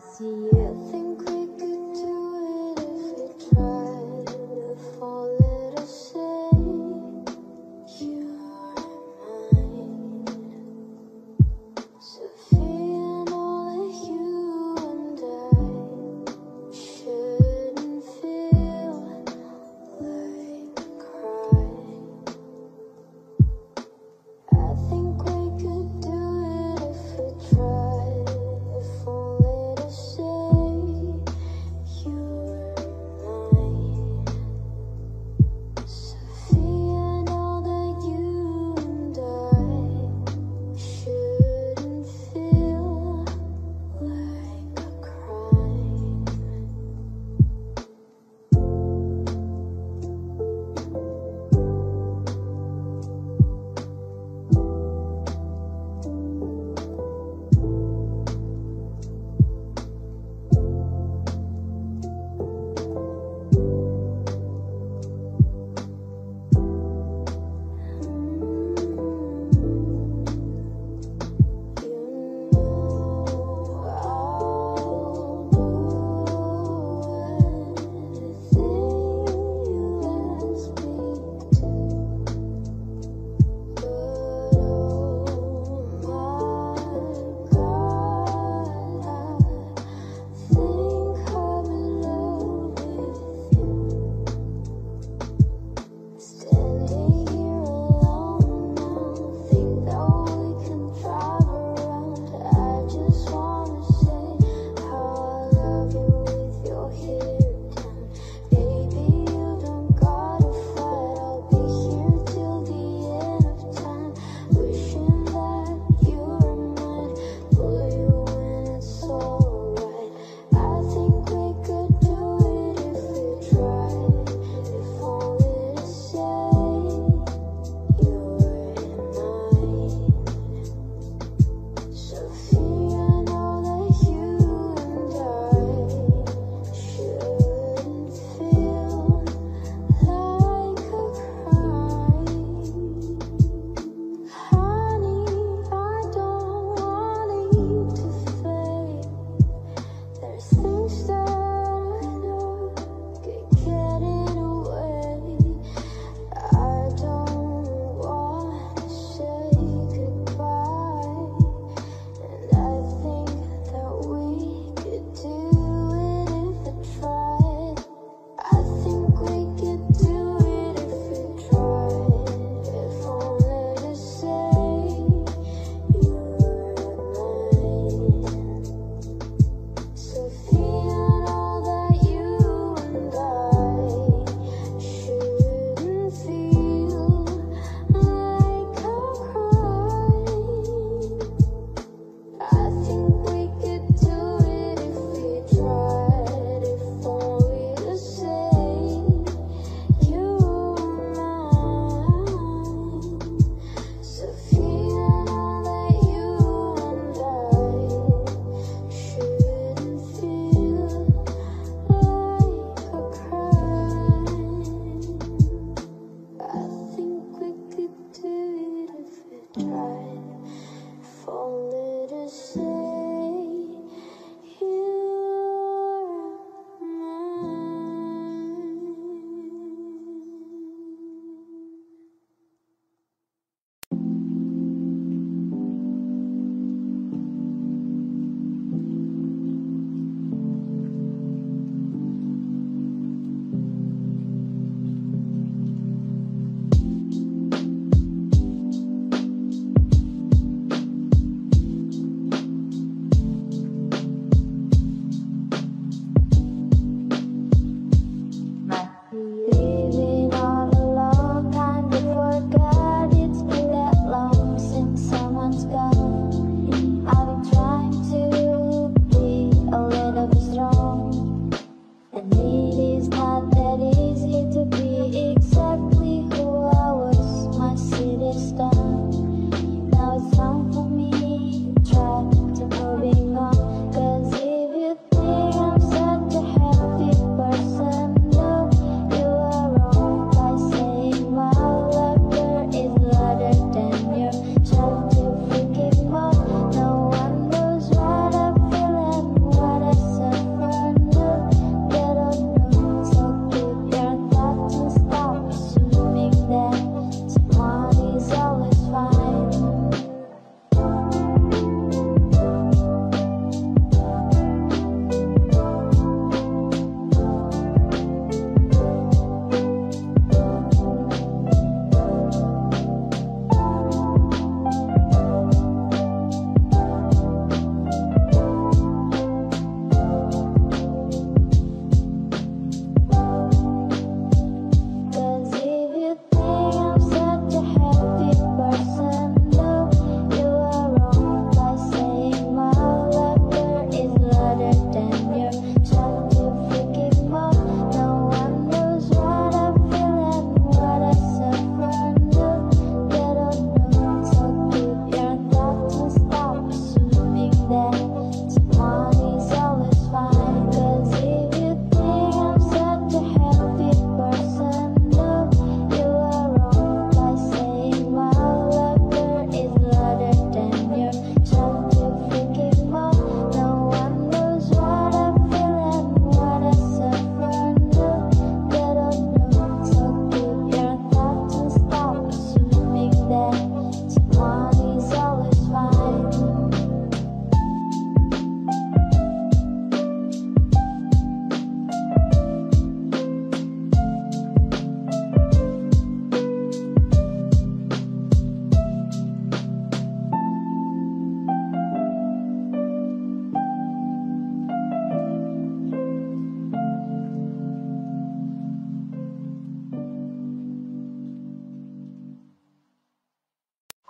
see you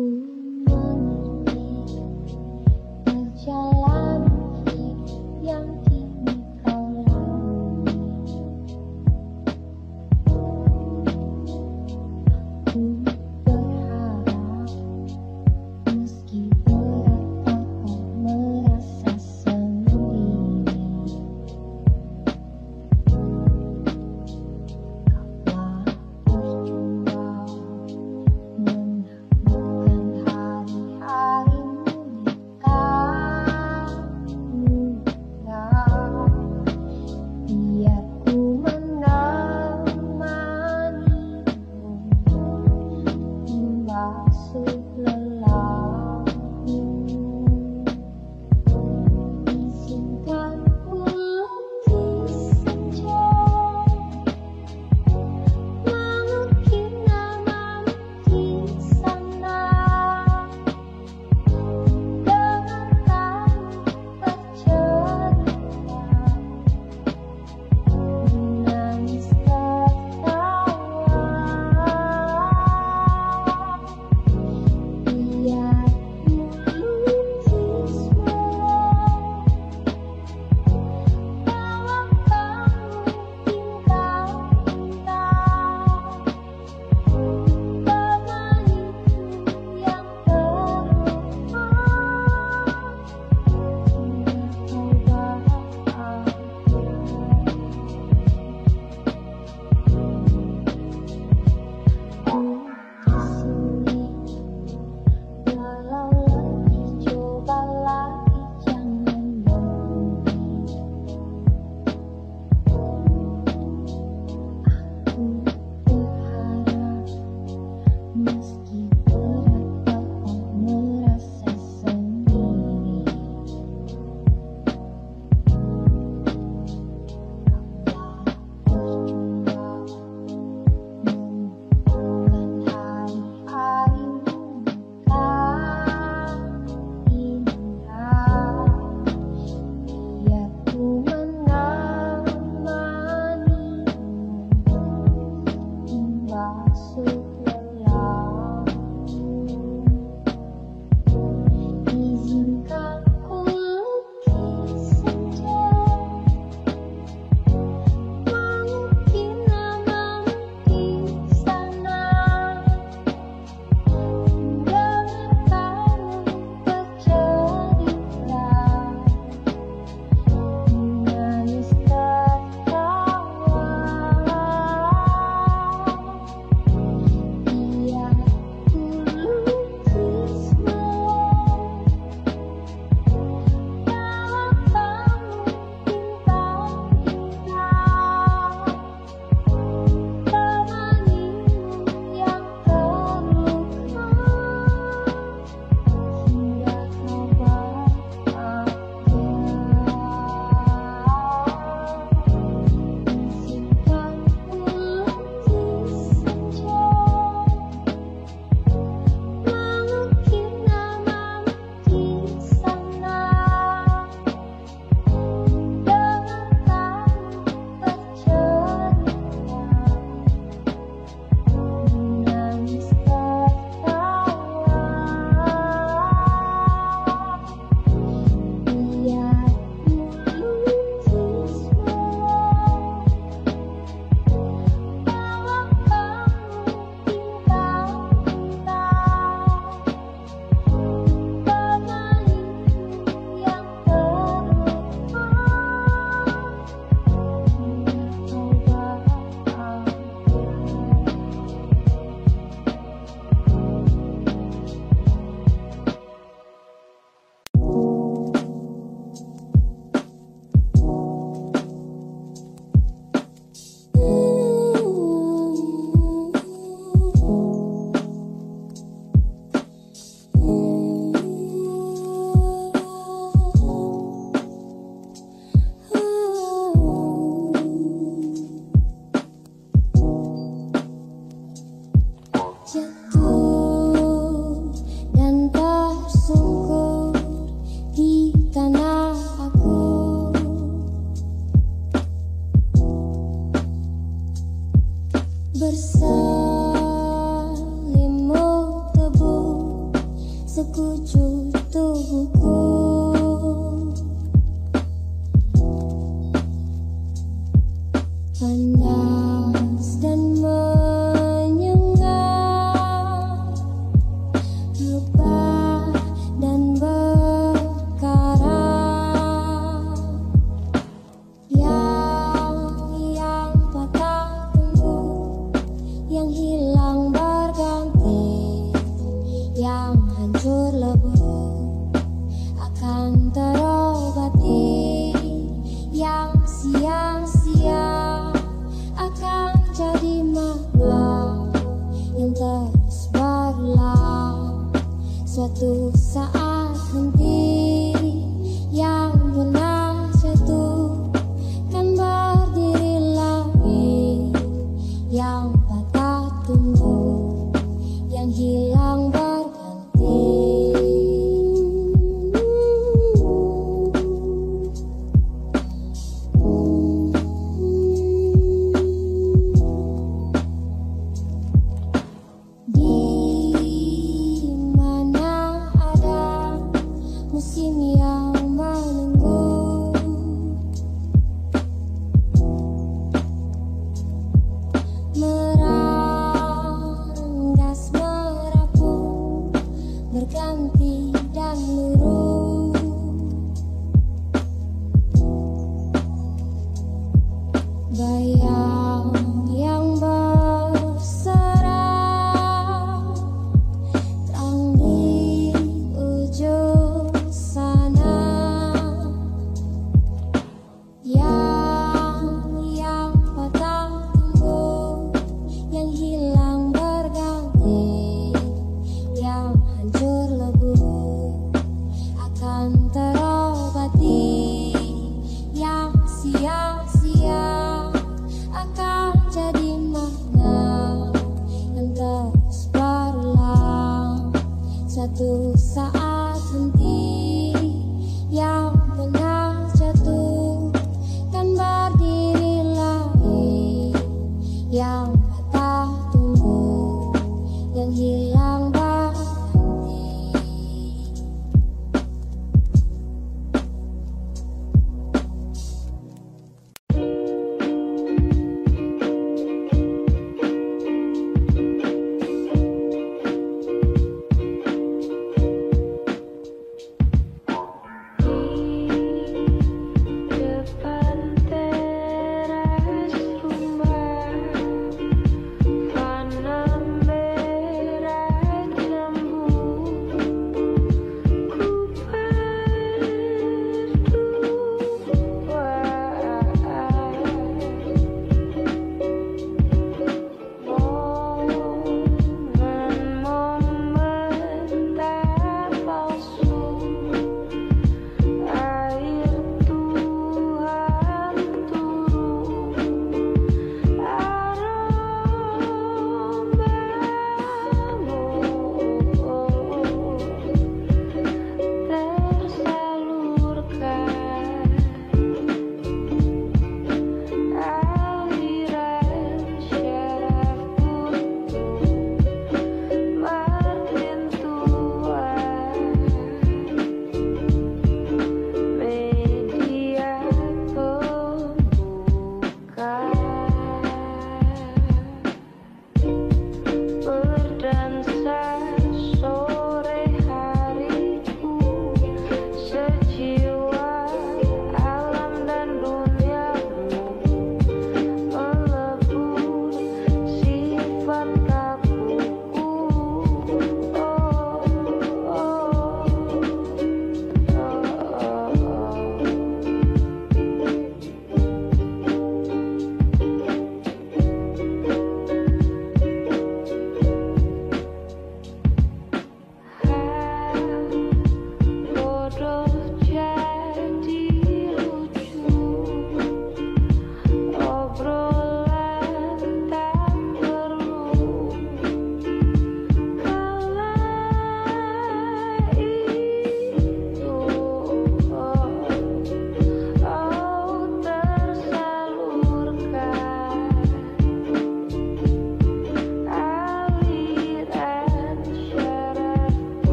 Berselimut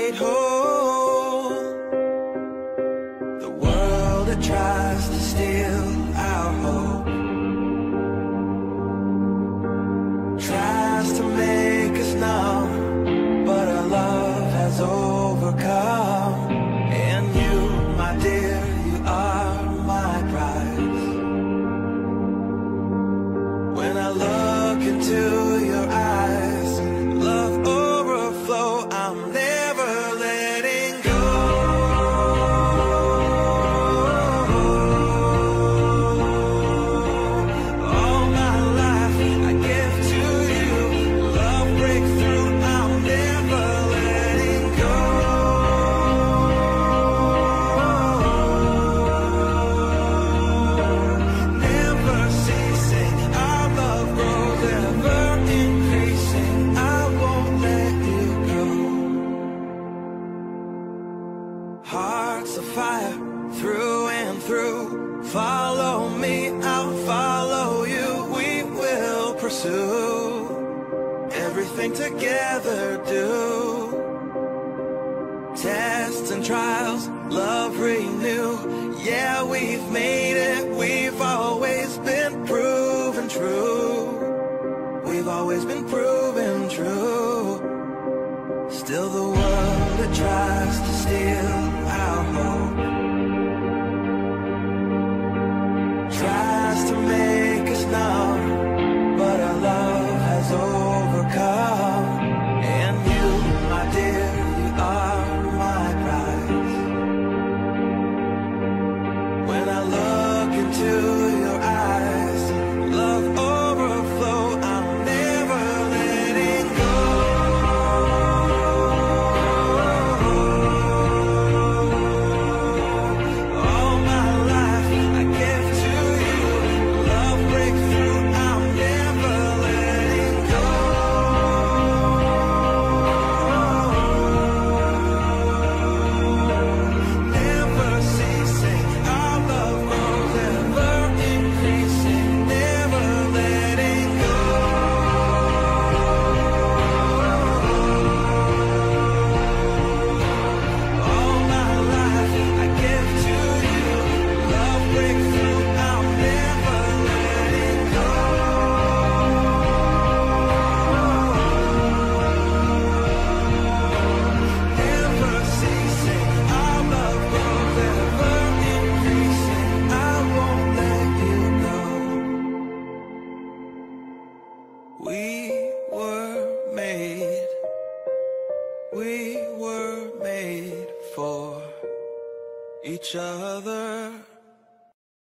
made whole.